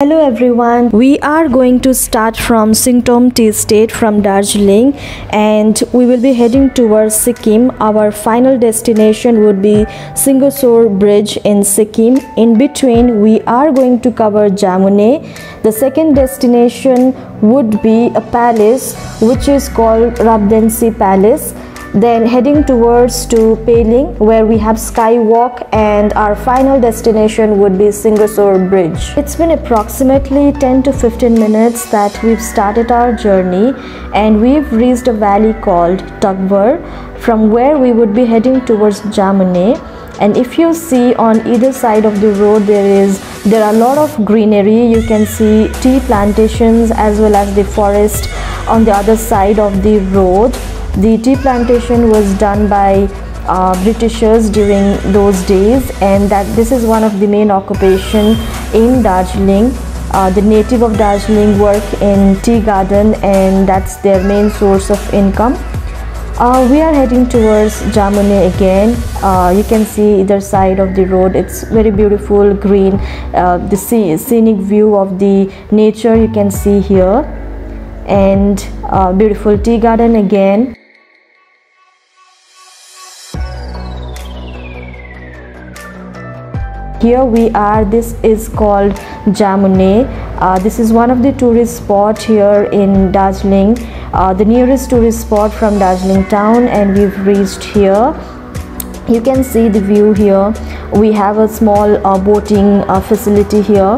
Hello everyone, we are going to start from Singtom Tea Estate from Darjeeling and we will be heading towards Sikkim. Our final destination would be Singshore Bridge in Sikkim. In between, we are going to cover Jamune. The second destination would be a palace which is called Rabdentse Palace then heading towards to Pelling where we have skywalk and our final destination would be Singshore Bridge. It's been approximately 10 to 15 minutes that we've started our journey and we've reached a valley called Tugbar from where we would be heading towards Jamune and if you see on either side of the road there is there are a lot of greenery. You can see tea plantations as well as the forest on the other side of the road the tea plantation was done by uh, Britishers during those days and that this is one of the main occupation in Darjeeling. Uh, the native of Darjeeling work in tea garden and that's their main source of income. Uh, we are heading towards Jamune again. Uh, you can see either side of the road. It's very beautiful, green. Uh, the scenic view of the nature you can see here, and beautiful tea garden again. here we are. This is called Jamune. Uh, this is one of the tourist spot here in Darjeeling. Uh, the nearest tourist spot from Darjeeling town and we've reached here. You can see the view here. We have a small uh, boating uh, facility here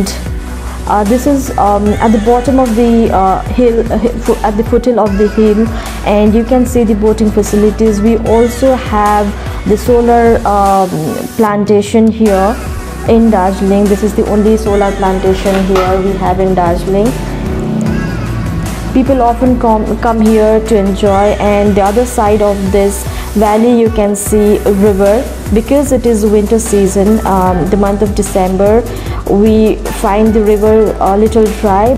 and uh, this is um, at the bottom of the uh, hill uh, at the foothills of the hill and you can see the boating facilities. We also have the solar um, plantation here in Darjeeling. This is the only solar plantation here we have in Darjeeling. People often come come here to enjoy and the other side of this valley you can see a river. Because it is winter season um, the month of December we find the river a little dry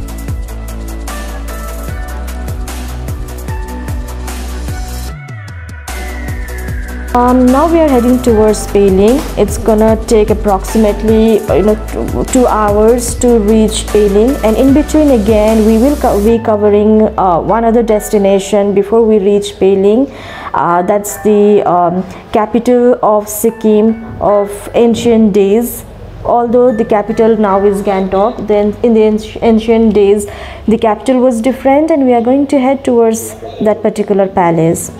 Um, now we are heading towards Pelling. It's gonna take approximately you know two, hours to reach Pelling, and in between again we will co be covering uh, one other destination before we reach Pelling. Uh, that's the um, capital of Sikkim of ancient days although the capital now is Gangtok then in the ancient days the capital was different and we are going to head towards that particular palace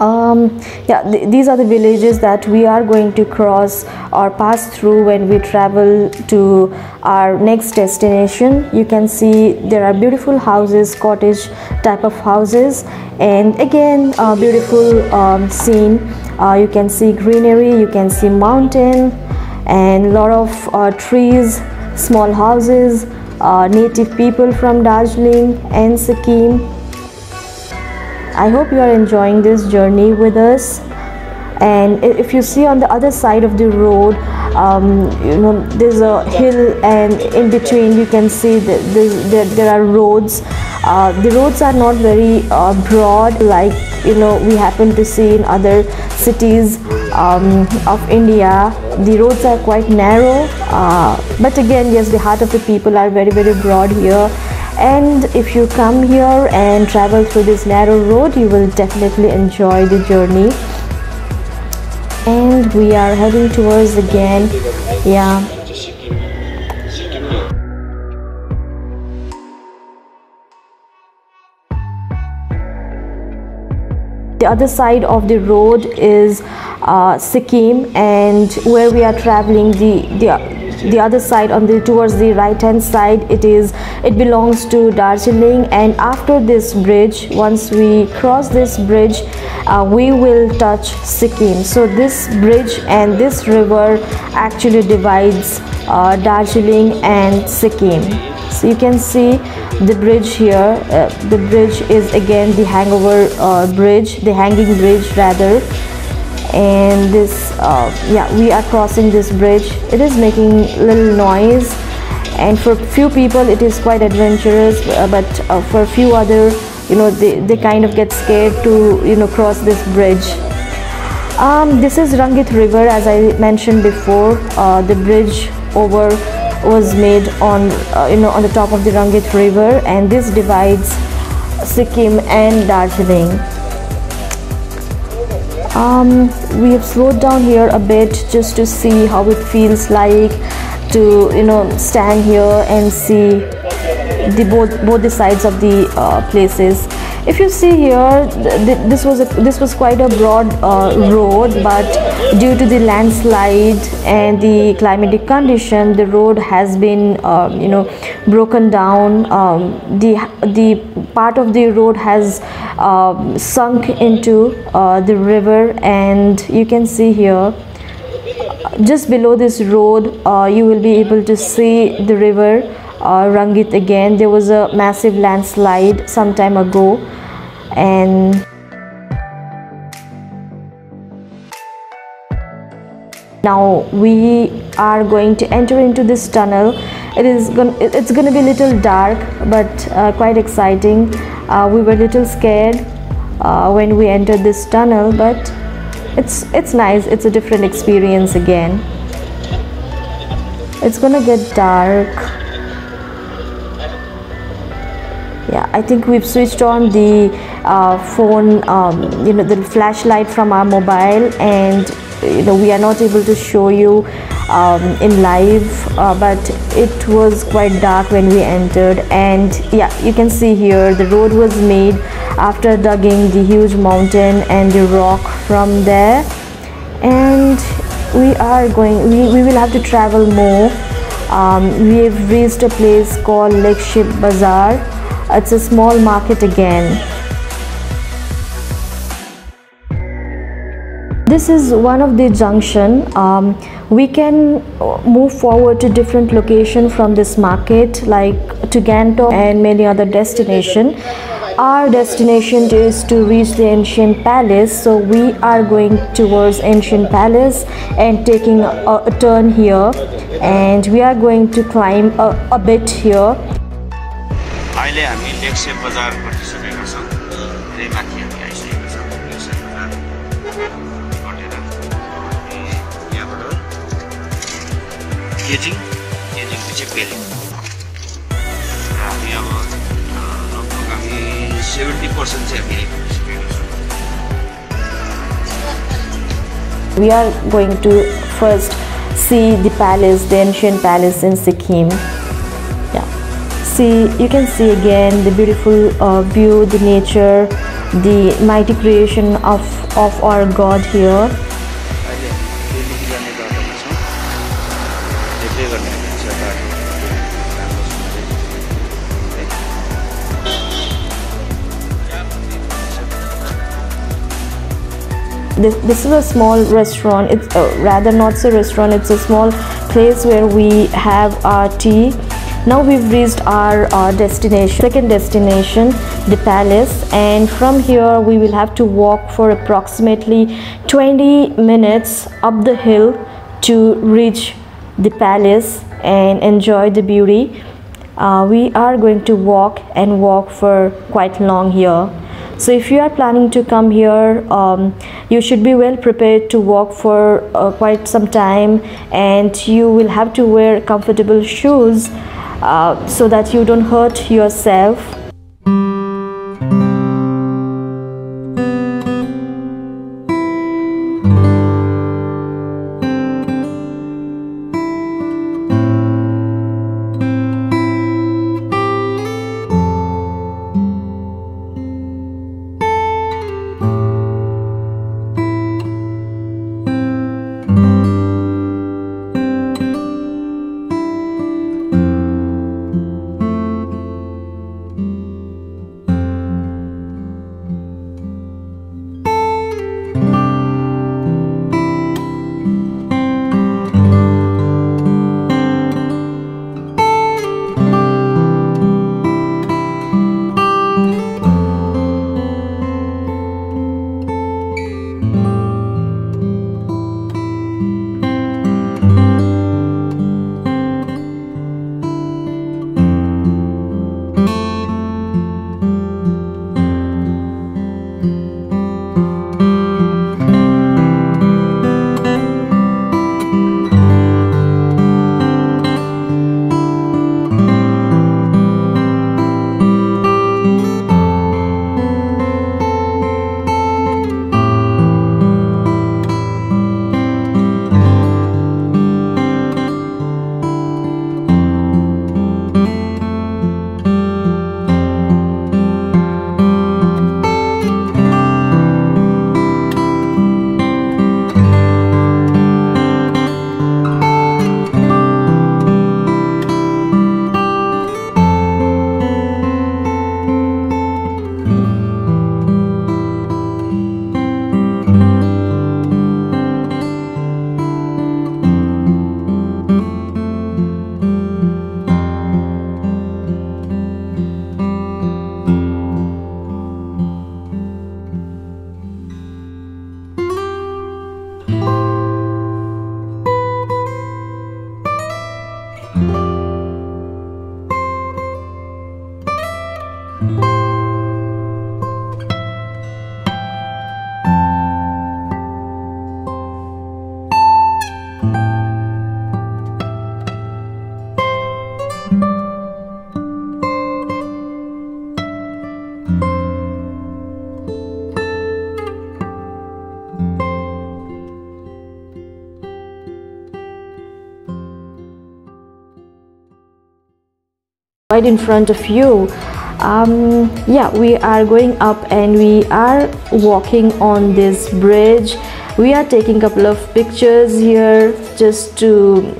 um, yeah th these are the villages that we are going to cross or pass through when we travel to our next destination. You can see there are beautiful houses cottage type of houses. And again a beautiful um, scene. Uh, you can see greenery you can see mountain and lot of uh, trees small houses uh, native people from Darjeeling and Sikkim I hope you are enjoying this journey with us. And if you see on the other side of the road um, you know there's a hill and in between you can see that there, there are roads. Uh, the roads are not very uh, broad like you know we happen to see in other cities um, of India. The roads are quite narrow uh, but again yes the heart of the people are very very broad here and if you come here and travel through this narrow road you will definitely enjoy the journey. And we are heading towards again yeah. The other side of the road is uh, Sikkim and where we are traveling the, the the other side on the towards the right hand side it is it belongs to Darjeeling. And after this bridge once we cross this bridge uh, we will touch Sikkim. So this bridge and this river actually divides uh, Darjeeling and Sikkim. So you can see the bridge here. Uh, the bridge is again the hangover uh, bridge the hanging bridge rather and this uh, yeah we are crossing this bridge. It is making little noise. And for few people it is quite adventurous. Uh, but uh, for a few other you know they, they kind of get scared to you know cross this bridge. Um, this is Rangit River as I mentioned before. Uh, the bridge over was made on uh, you know on the top of the Rangit River. And this divides Sikkim and Darjeeling. Um, we have slowed down here a bit just to see how it feels like to you know stand here and see the both both the sides of the uh, places if you see here th this was a, this was quite a broad uh, road but due to the landslide and the climatic condition the road has been um, you know broken down. Um, the the part of the road has uh, sunk into uh, the river and you can see here just below this road uh, you will be able to see the river uh, Rangit again. There was a massive landslide some time ago. And now we are going to enter into this tunnel. It is going it's going to be a little dark but uh, quite exciting. Uh, we were a little scared uh, when we entered this tunnel but it's it's nice. It's a different experience again. It's gonna get dark i think we've switched on the uh, phone um, you know the flashlight from our mobile and you know we are not able to show you um, in live uh, but it was quite dark when we entered and yeah you can see here the road was made after digging the huge mountain and the rock from there. And we are going we, we will have to travel more. Um, we have reached a place called Legship Bazaar it's a small market again. This is one of the junction. Um, we can move forward to different location from this market like to Gangtok and many other destination. Our destination is to reach the ancient palace so we are going towards ancient palace and taking a, a turn here and we are going to climb a, a bit here अहिले हामी लेक्से बजार पठिसकेका छौँ धेरै माथि हामी आइसकेका छौँ लेक्से बजार कटेर यहाँबाट गेजिङ गेजिङपछि पेलिङ र हामी अब लगभग हामी सेभेन्टी पर्सेन्ट चाहिँ हामी आइपुगिसकेका छौँ We are going to first see the palace, the ancient palace in Sikkim see you can see again the beautiful uh, view the nature the mighty creation of of our god here. This, this is a small restaurant. It's uh, rather not a restaurant. It's a small place where we have our tea now we've reached our destination second destination the palace. And from here we will have to walk for approximately 20 minutes up the hill to reach the palace and enjoy the beauty. Uh, we are going to walk and walk for quite long here. So if you are planning to come here um, you should be well prepared to walk for uh, quite some time. And you will have to wear comfortable shoes Uh, so that you don't hurt yourself right in front of you. Um, yeah we are going up and we are walking on this bridge. We are taking a couple of pictures here just to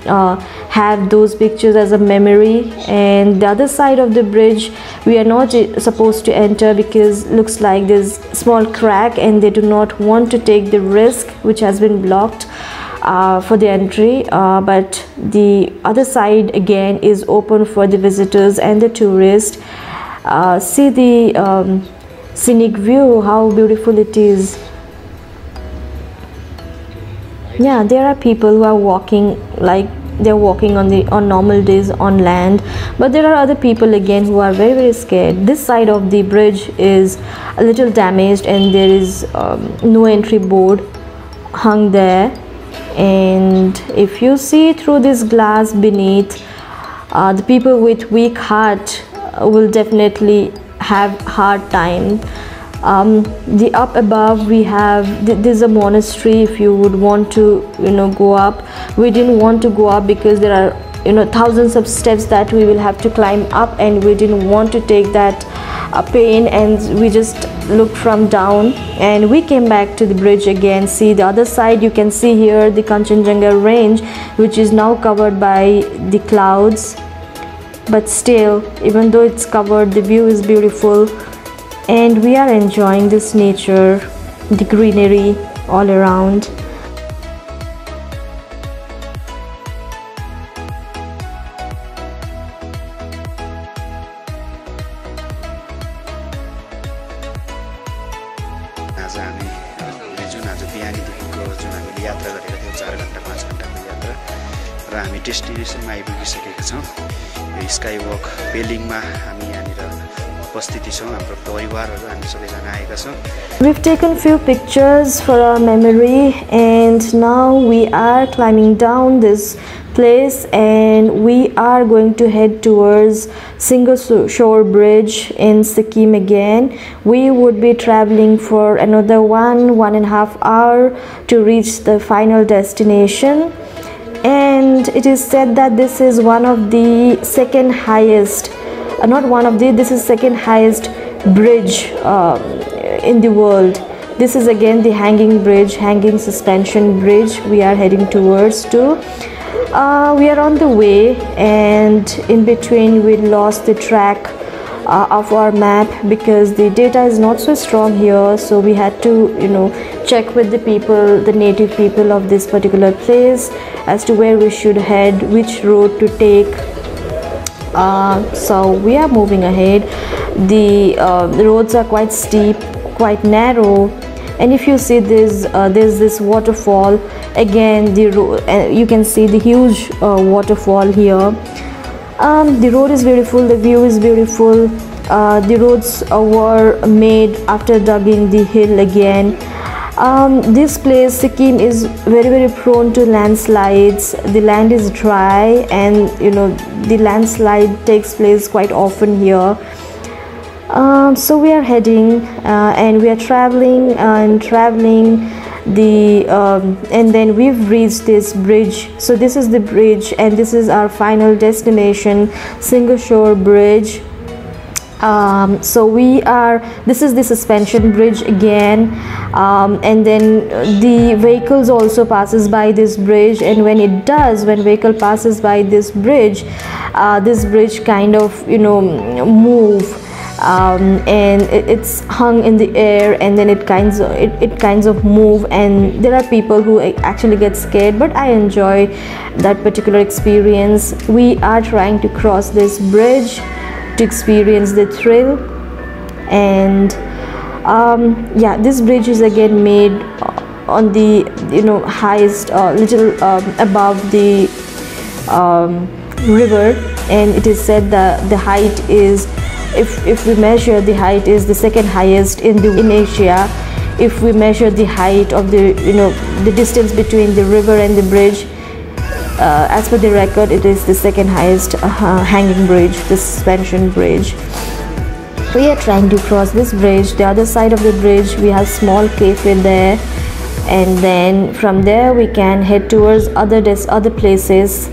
uh, have those pictures as a memory. And the other side of the bridge we are not supposed to enter because looks like there's small crack and they do not want to take the risk which has been blocked uh, for the entry uh, but the other side again is open for the visitors and the tourists uh, see the um, scenic view how beautiful it is. Yeah there are people who are walking like they're walking on the on normal days on land but there are other people again who are very very scared. This side of the bridge is a little damaged and there is um, no entry board hung there and if you see through this glass beneath uh, the people with weak heart will definitely have hard time. Um, the up above we have th this is a monastery if you would want to you know go up. We didn't want to go up because there are you know thousands of steps that we will have to climb up and we didn't want to take that uh, pain and we just looked from down and we came back to the bridge again. See the other side you can see here the Kanchenjunga range which is now covered by the clouds. But still even though it's covered the view is beautiful and we are enjoying this nature the greenery all around We've taken few pictures for our memory and now we are climbing down this place and we are going to head towards Single Shore Bridge in Sikkim again. We would be traveling for another one, one and a half hour to reach the final destination and it is said that this is one of the second highest uh, not one of the this is second highest bridge uh, in the world. This is again the hanging bridge hanging suspension bridge we are heading towards to. Uh, we are on the way and in between we lost the track uh, of our map because the data is not so strong here. So we had to you know check with the people the native people of this particular place as to where we should head which road to take uh, so we are moving ahead. The, uh, the roads are quite steep quite narrow. And if you see this uh, there's this waterfall. Again the uh, you can see the huge uh, waterfall here. Um, the road is beautiful the view is beautiful. The roads were made after digging the hill again um, this place Sikkim is very very prone to landslides. The land is dry and you know the landslide takes place quite often here. Um, so we are heading uh, and we are traveling and traveling the um, and then we've reached this bridge. So this is the bridge and this is our final destination Singshore bridge um, so we are this is the suspension bridge again. Um, and then the vehicles also passes by this bridge. And when it does when vehicle passes by this bridge uh, this bridge kind of you know move. Um, and it's hung in the air. And then it kinds of it, it kinds of move. And there are people who actually get scared. But I enjoy that particular experience. We are trying to cross this bridge to experience the thrill. And um, yeah this bridge is again made on the you know highest uh, little um, above the um, river. And it is said that the height is if, if we measure the height is the second highest in the in Asia if we measure the height of the you know the distance between the river and the bridge uh, as per the record it is the second highest uh, hanging bridge the suspension bridge. We are trying to cross this bridge. The other side of the bridge we have small cafe there. And then from there we can head towards other other places.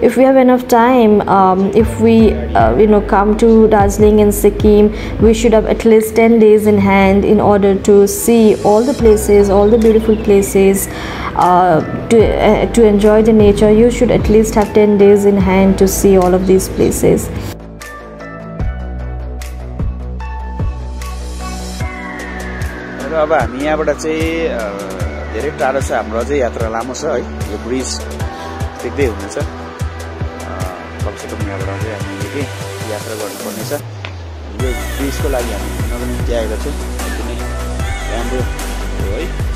If we have enough time um, if we uh, you know come to Darjeeling and Sikkim we should have at least 10 days in hand in order to see all the places all the beautiful places to, uh, to enjoy the nature you should at least have 10 days in hand to see all of these places. र अब हामी यहाँबाट चाहिँ धेरै टाढो छ हाम्रो अझै यात्रा लामो छ है। यो ब्रिज देख्दै हुनेछ कमसेकम यहाँबाट चाहिँ हामी निकै यात्रा गर्नुपर्नेछ। यो ब्रिजको लागि हामी निम्ति आएको छौँ एकदमै राम्रो है।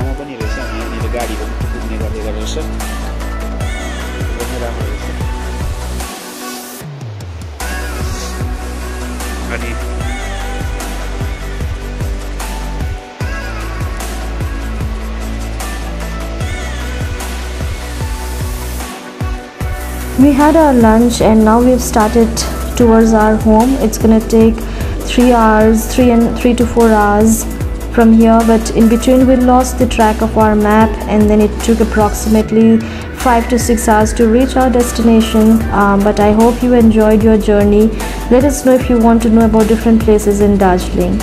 लामो पनि रहेछ यहाँनिर गाडी पनि पुग्ने गर्दै रहेछ एकदमै राम्रो रहेछ अनि we had our lunch and now we've started towards our home it's gonna take three hours three and three to four hours from here but in between we lost the track of our map and then it took approximately five to six hours to reach our destination. Um, but i hope you enjoyed your journey. Let us know if you want to know about different places in darjeeling